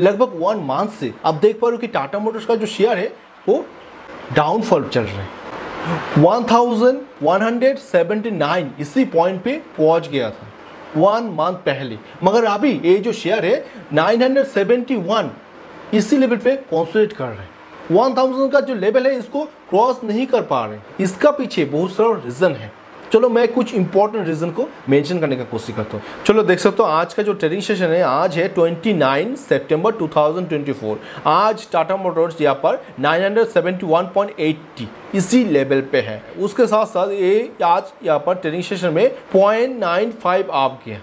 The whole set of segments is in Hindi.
लगभग वन मंथ से। आप देख पा रहे हो कि टाटा मोटर्स का जो शेयर है, वो डाउनफॉल चल रहा है। 1179 इसी पॉइंट पे पहुँच गया था। वन मंथ पहले। मगर अभी ये जो शेयर है 971 इसी लेवल पे कॉन्सोलेट कर रहे हैं। 1000 का जो लेवल है, इसको क्रॉस नहीं कर पा रहे इसका पीछे बहुत सारा रीज़न है। चलो मैं कुछ इंपॉर्टेंट रीजन को मेंशन करने का कोशिश करता हूँ। चलो देख सकते हो, आज का जो ट्रेनिंग सेशन है, आज है 29 सितंबर 2024 आज टाटा मोटर्स यहाँ पर 971.80 इसी लेवल पे है। उसके साथ साथ ये आज यहाँ पर ट्रेनिंग सेशन में पॉइंट नाइन फाइव आप गया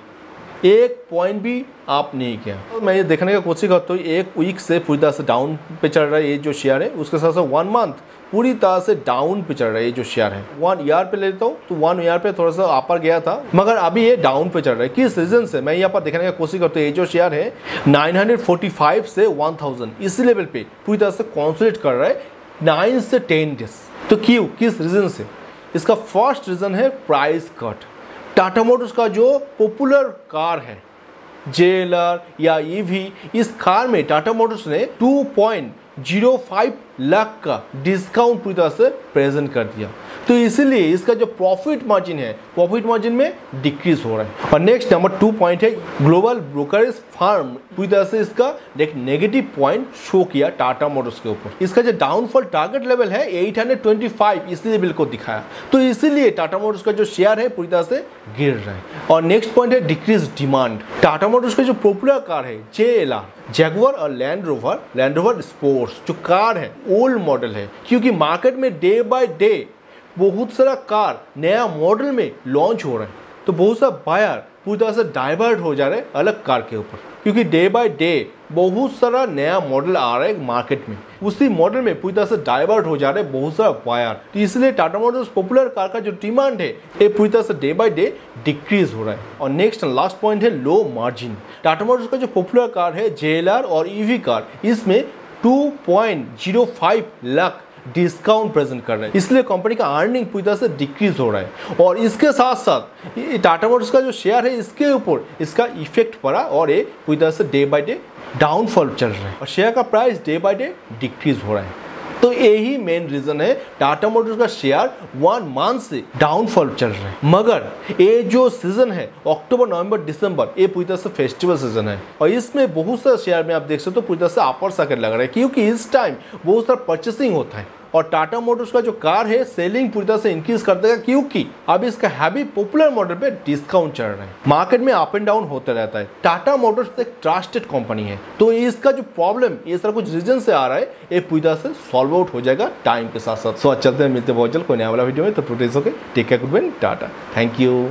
एक पॉइंट भी आप नहीं किया। तो मैं ये देखने का कोशिश करता हूँ, एक वीक से पूरी तरह से डाउन पे चल रहा है ये जो शेयर है, उसके साथ साथ वन मंथ पूरी तरह से डाउन पे चल रहा है ये जो शेयर है। वन ईयर पे लेता हूँ तो वन ईयर पे थोड़ा सा अपर गया था, मगर अभी ये डाउन पे चल रहा है। किस रीजन से? मैं यहाँ पर देखने का कोशिश करता हूँ, ये जो शेयर है 945 से 1000 इसी लेवल पे पूरी तरह से कॉन्सोलेट कर रहा है नाइन से टेन डेज़ तो क्यों? किस रीजन से? इसका फ़र्स्ट रीजन है प्राइस कट टाटा मोटर्स का जो पॉपुलर कार है जेलर या ईवी, इस कार में टाटा मोटर्स ने 2.05 लाख का डिस्काउंट पूरी तरह से प्रेजेंट कर दिया। तो इसीलिए इसका जो प्रॉफिट मार्जिन है प्रॉफिट मार्जिन में डिक्रीज हो रहा है। और नेक्स्ट नंबर टू पॉइंट है ग्लोबल ब्रोकरेज फार्म पूरी तरह से इसका एक नेगेटिव पॉइंट शो किया टाटा मोटर्स के ऊपर। इसका जो डाउनफॉल टारगेट लेवल है 825 इस लेवल को दिखाया। तो इसीलिए टाटा मोटर्स का जो शेयर है, पूरी तरह से गिर रहा है। और नेक्स्ट पॉइंट है डिक्रीज डिमांड टाटा मोटर्स का जो पॉपुलर कार है जे जैगवर और Land Rover Land Rover Sports जो कार है ओल्ड मॉडल है, क्योंकि मार्केट में डे बाय डे बहुत सारा कार नया मॉडल में लॉन्च हो रहा है। तो बहुत सारा बायर पूरी तरह से डाइवर्ट हो जा रहे हैं अलग कार के ऊपर। क्योंकि डे बाय डे बहुत सारा नया मॉडल आ रहा है मार्केट में। उसी मॉडल में पूरी तरह से डाइवर्ट हो जा रहे हैं बहुत सारा वायर तो इसलिए टाटा मोटर्स पॉपुलर कार का जो डिमांड है, ये पूरी तरह से डे बाय डे डिक्रीज हो रहा है। और नेक्स्ट लास्ट पॉइंट है लो मार्जिन टाटा मोटर्स का जो पॉपुलर कार है जेएलआर और ईवी कार इसमें 2.05 लाख डिस्काउंट प्रेजेंट कर रहे हैं। इसलिए कंपनी का अर्निंग पूरी तरह से डिक्रीज हो रहा है। और इसके साथ साथ टाटा मोटर्स का जो शेयर है, इसके ऊपर इसका इफ़ेक्ट पड़ा और ये पूरी तरह से डे बाई डे डाउनफॉल चल रहा है। और शेयर का price day by day decrease हो रहा है। तो यही मेन रीजन है। टाटा मोटर्स का शेयर वन मंथ से डाउनफॉल चल रहा है। मगर ये जो सीज़न है अक्टूबर नवंबर दिसंबर ये पूरी तरह से फेस्टिवल सीज़न है। और इसमें बहुत सारे शेयर में आप देख सकते हो तो पूरी तरह से अपर सर्किट लग रहा है। क्योंकि इस टाइम बहुत सारा परचेसिंग होता है। और टाटा मोटर्स का जो कार है, सेलिंग पूरी तरह से इंक्रीज कर देगा क्योंकि अब इसका हैवी पॉपुलर मॉडल पे डिस्काउंट चल रहा है। मार्केट में अप एंड डाउन होता रहता है। टाटा मोटर्स एक ट्रस्टेड कंपनी है। तो इसका जो प्रॉब्लम ये सारा कुछ रीजन से आ रहा है, ये पूरी तरह से सॉल्व आउट हो जाएगा टाइम के साथ साथ सो चलते हैं, मिलते बहुत जल्द कोई नया वाला वीडियो में। तो प्रोटेस होकर take care good Tata. Thank you